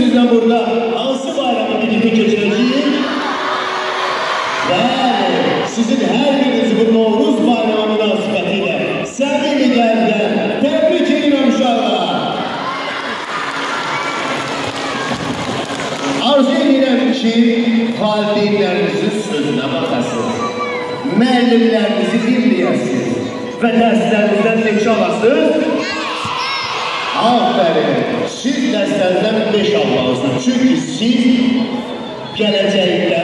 sizle burada hansı bayramı birlikte geçireceğiz? Bəli, sizin hər birinizi bu Novruz bayramı münasibətilə səmimi qəlbdən təbrik edirəm uşaqlar. Arzu edirəm ki, valideynlərinizin sözünə baxasınız, müəllimlərinizi dinləyəsiniz və dərslərinizdən neçə alasınız? Aferin. Siz dərslərdən 5 almalısınız. Çünki siz gələcəkdə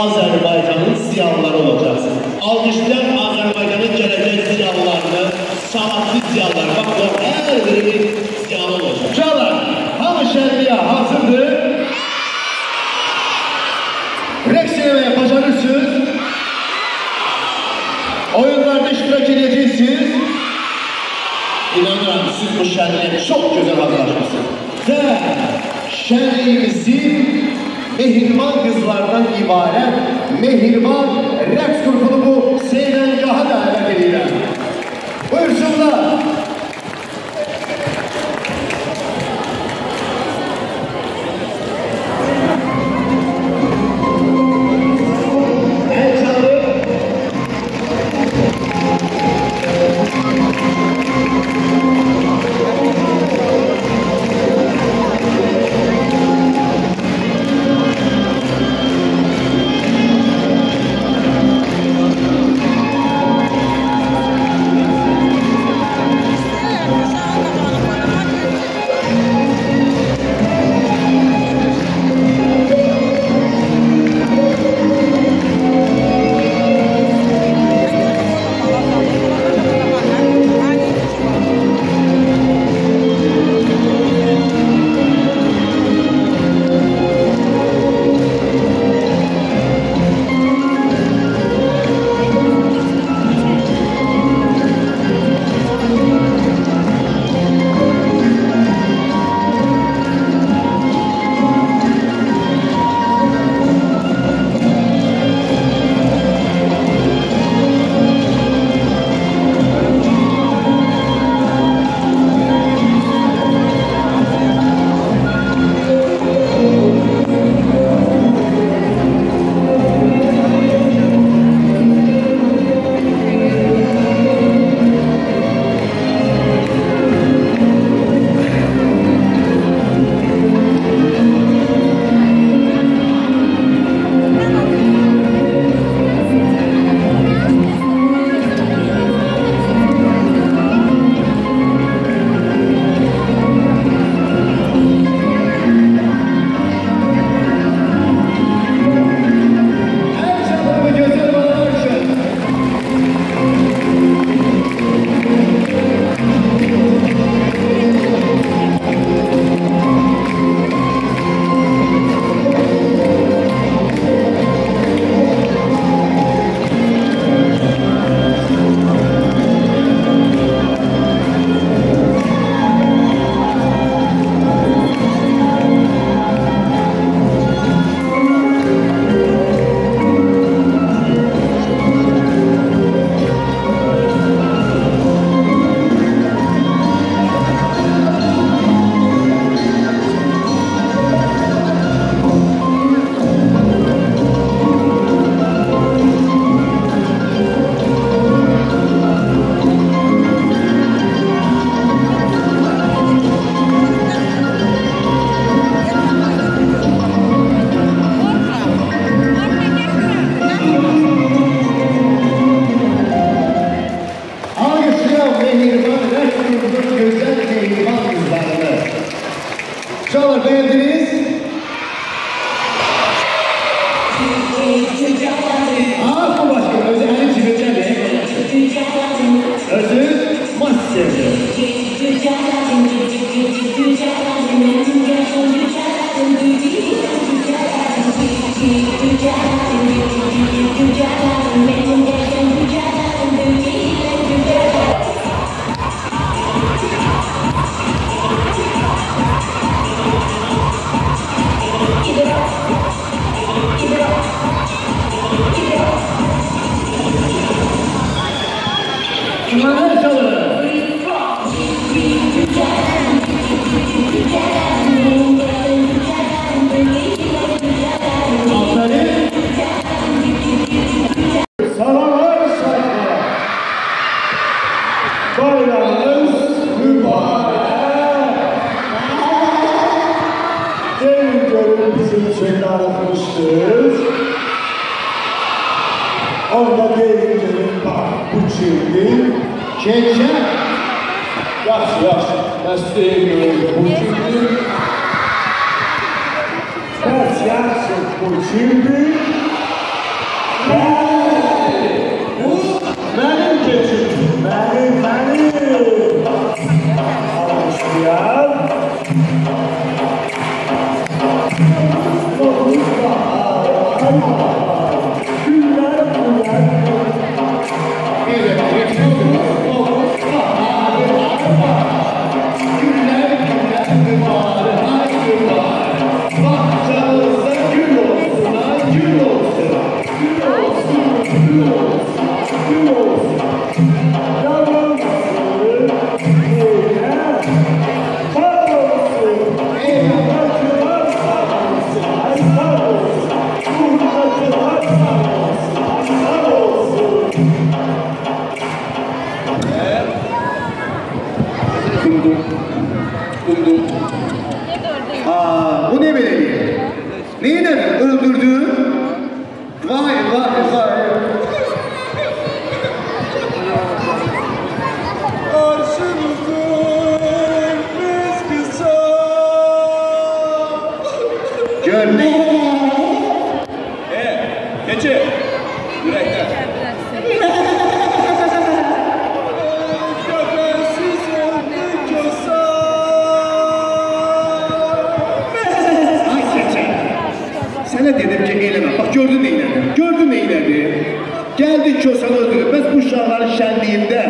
Azərbaycanın ziyanları olacaqsınız. Alqışlayan Azərbaycanın gələcək ziyanlarını, savadlı ziyanlar, bax o hər birinin ziyanı olacaq. Uşaqlar, hamı şərliyə hazırdır. Rəqs eləməyə bacarırsınız. Oyunlarda iştirak edeceksiniz. İnanıyorum siz bu şenliğe çok güzel hazırlaşmışsınız. Ve şenliğimizi mehriban kızlardan ibaret mehriban rəqs grubunu bu seyrəngaha dəvət edirəm. Buyursunlar. Çağlar beğendiniz? Anda deyince bak bu çirkin. Keçə. Yaxşı, yaxşı. Bəs deyil, bu çirkin. Bəs yaxşı, bu çirkin. Gördük. Keçi. Yürekten. Sana dedim ki eyleme. Bak gördün neyledi. Gördün neyledi. Geldi Kösan'ı öldürüp biz bu uşaqların şənliyində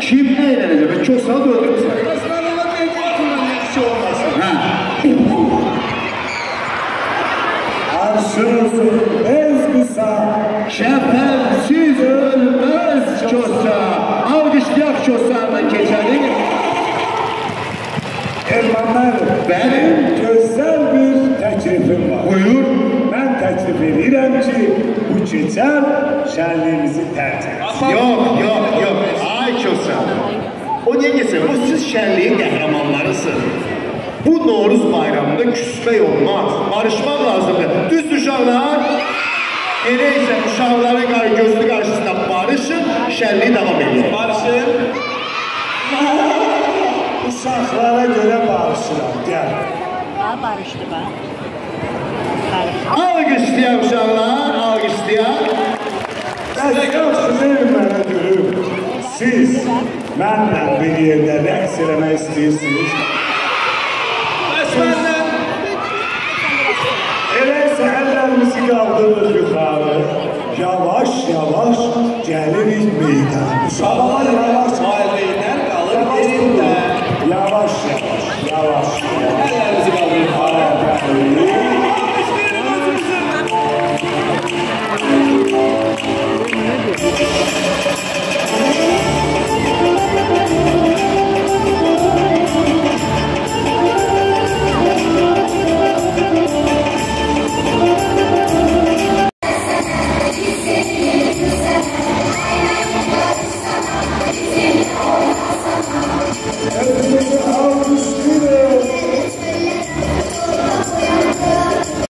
kim eğlenecek? Ben Kösan'ı da öldürüp Ha. Arşınızı bez kısa Şəfənsiz ölməz Kösa. Alqışlayaq Kösanla keçərik. Ermanlar Benim güzel bir teklifim var. buyur. Ben teklif ederim ki bu geçen şenliğimizi tercih etsin. Yok yok yok. Ay Kösa. O niye geçsin? Bu siz şənliyin qəhrəmanlarısınız. Bu Noruz bayramında küsmək olmaz. Barışmaq lazımdır. Düz uşaqlar. Elə isə uşaqların qarı gözlü qarşısında barışın, şənliyi davam edin. Barışın. Uşaklara göre bağışıram. Gel. Ha barıştı bak. Barıştı. Alqışlayan uşaqlar, alqışlayan. Sizin bana görüp siz benimle bir yerde rəqs eləmək istəyirsiniz. Besmele. Eləysə əllərimizi qaldırırıq. Yavaş yavaş gəlirik meydana. Uşaqlar yavaş Sahildeyinden kalır Yavaş derinden. Yavaş yavaş, yavaş yavaş.